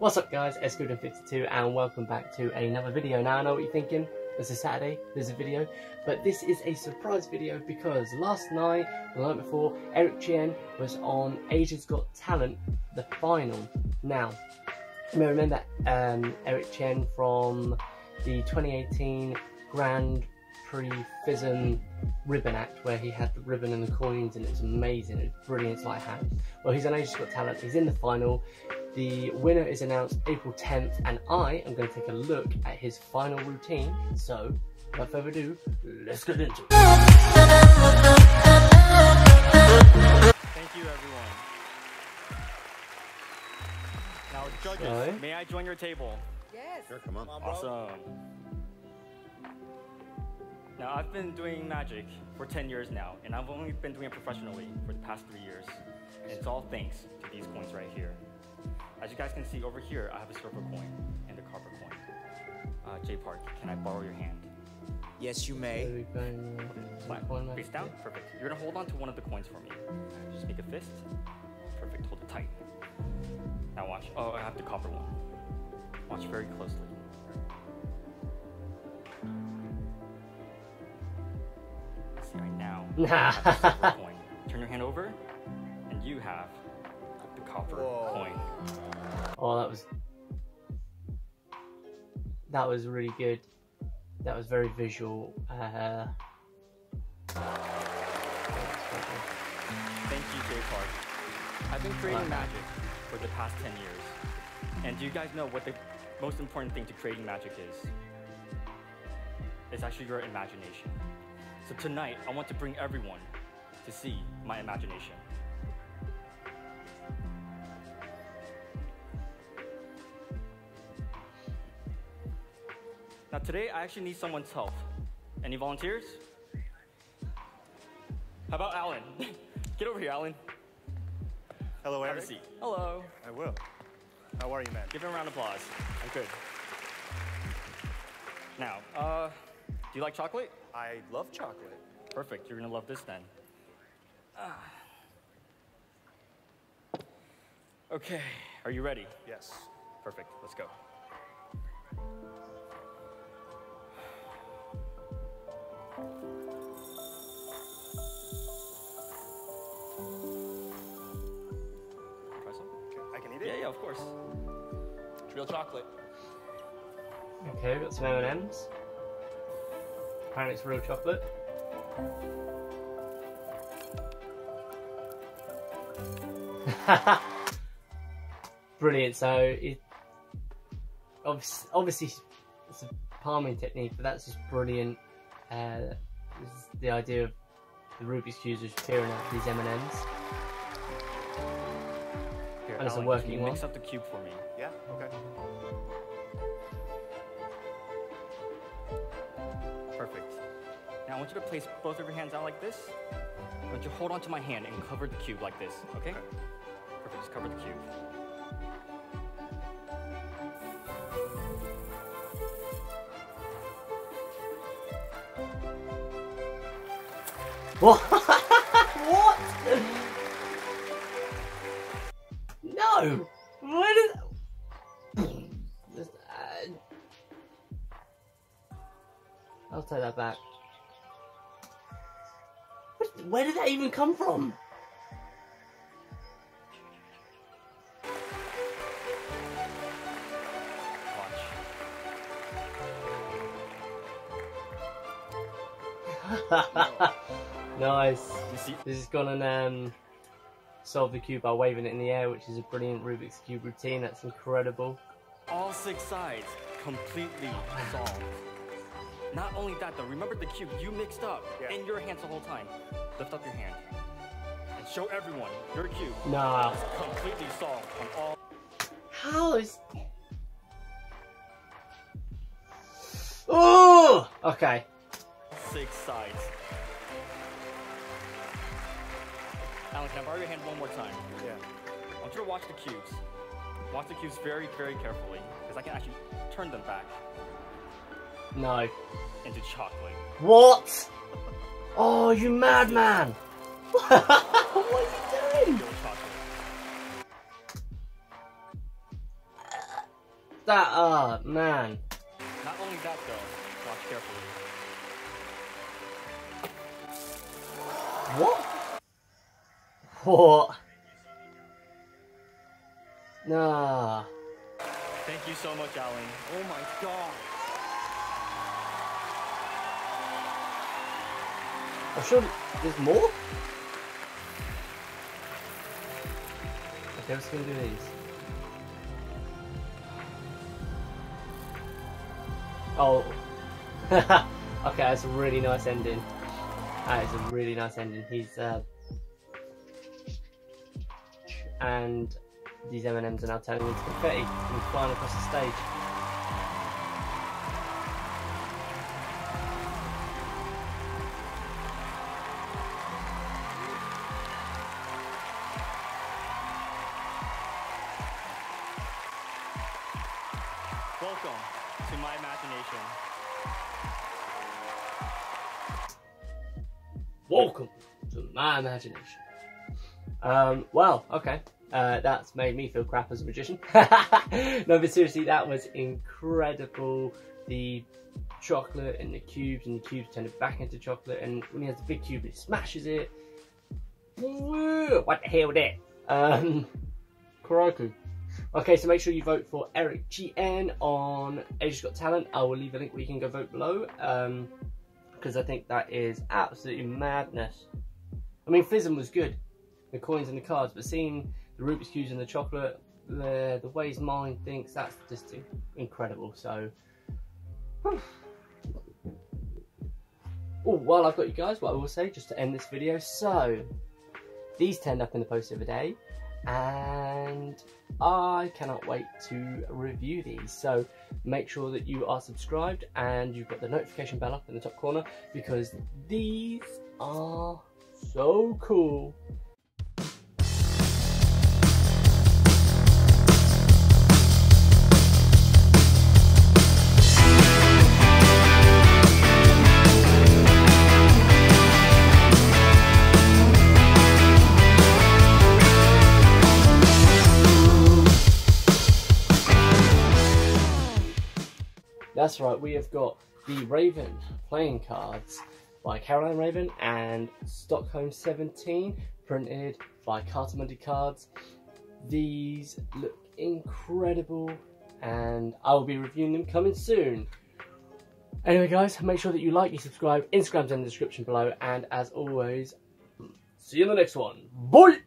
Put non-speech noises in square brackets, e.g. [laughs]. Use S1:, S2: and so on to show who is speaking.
S1: What's up guys, sgoodwin52 and welcome back to another video. Now I know what you're thinking, this is Saturday, there's a video, but this is a surprise video because last night, the night before, Eric Chien was on Asia's Got Talent, the final. Now, you may remember um, Eric Chien from the 2018 Grand Prix FISM ribbon act where he had the ribbon and the coins and it was amazing, was brilliant, it's like hands. Well, he's on Asia's Got Talent, he's in the final, the winner is announced April 10th, and I am going to take a look at his final routine. So, without further ado, let's get into it.
S2: Thank you, everyone. Now, judges,
S1: Sorry?
S2: may I join your table?
S3: Yes.
S4: Sure, come on.
S2: Awesome. Now, I've been doing magic for 10 years now, and I've only been doing it professionally for the past three years. And it's all thanks to these coins right here. As you guys can see over here, I have a silver coin and a copper coin. Uh, Jay Park, can I borrow your hand?
S3: Yes, you may.
S1: we're
S2: Flat. Face down? Perfect. You're gonna hold on to one of the coins for me. Just make a fist. Perfect. Hold it tight. Now watch. Oh, I have the copper one. Watch very closely. See right now. I have the silver [laughs] coin. Turn your hand over, and you have the copper
S3: Whoa.
S2: coin.
S1: Oh, that was that was really good. That was very visual. Uh,
S2: Thank you, Jay Park. I've been creating magic for the past 10 years. And do you guys know what the most important thing to creating magic is? It's actually your imagination. So tonight, I want to bring everyone to see my imagination. Today, I actually need someone's help. Any volunteers? How about Alan? [laughs] Get over here, Alan.
S5: Hello,
S2: Have a seat. Hello.
S5: I will. How are you, man?
S2: Give him a round of applause.
S5: I'm good.
S2: Now, uh, do you like chocolate?
S5: I love chocolate.
S2: Perfect. You're gonna love this then. Ah. Okay. Are you ready?
S5: Yes.
S2: Perfect. Let's go. Of course.
S5: It's real chocolate.
S1: okay, we've got some M&Ms. Apparently it's real chocolate. [laughs] Brilliant. So it obviously, obviously it's a palming technique, but that's just brilliant. Uh, the idea of the Rubik's cubes just peering out these M and M's. It's a working one.
S2: mix up the cube for me?
S5: Yeah. Okay.
S2: Perfect. Now I want you to place both of your hands out like this. I want you to hold onto my hand and cover the cube like this, okay? Perfect, just cover the cube.
S1: What? [laughs] No. Where? Just, uh, I'll take that back. Where- Where did that even come from? [laughs] Nice. This is gonna um, solve the cube by waving it in the air, which is a brilliant Rubik's cube routine. That's incredible.
S2: All six sides completely solved. Not only that though, remember the cube you mixed up
S5: Yeah.
S2: in your hands the whole time. Lift up your hand and show everyone your cube
S1: Nah.
S2: is completely solved on all
S1: How is? Oh. Okay.
S2: six sides. Alan, can I borrow your hand one more time?
S5: Yeah.
S2: I want you to watch the cubes. Watch the cubes very, very carefully, because I can actually turn them back
S1: No.
S2: into chocolate.
S1: What? Oh, you madman! [laughs] what are you doing?
S2: Real chocolate.
S1: that up, man.
S2: Not only that though, watch carefully.
S1: What? What? Nah.
S2: Thank you so much, Alan. Oh my god.
S1: I'm sure there's more? Okay, let's gonna do these. Oh. [laughs] okay, that's a really nice ending. That is a really nice ending. He's uh and these M&Ms are now turning into confetti and flying across the stage.
S2: Welcome to my imagination.
S1: Welcome to my imagination. Um, well, okay. Uh, that's made me feel crap as a magician. [laughs] no, but seriously, that was incredible. The chocolate and the cubes, and the cubes turn it back into chocolate. And when he has the big cube, he smashes it. Woo, what the hell that? Um, [laughs] Karaku. Okay, so make sure you vote for Eric Chien on Asia's Got Talent. I will leave a link where you can go vote below. Um, because I think that is absolutely madness. I mean, FISM was good, the coins and the cards, but seeing the Rubik's cubes and the chocolate, the the way his mind thinks, that's just incredible. So, [sighs] oh, well, I've got you guys. What I will say, just to end this video. So, these turned up in the post of the day, and I cannot wait to review these. So make sure that you are subscribed and you've got the notification bell up in the top corner because these are so cool. That's right, we have got the Raven playing cards by Caroline Raven and Stockholm 17, printed by Cartamundi Cards. These look incredible and I will be reviewing them coming soon. Anyway guys, make sure that you like, you subscribe, Instagram's in the description below, and as always, see you in the next one. Bye!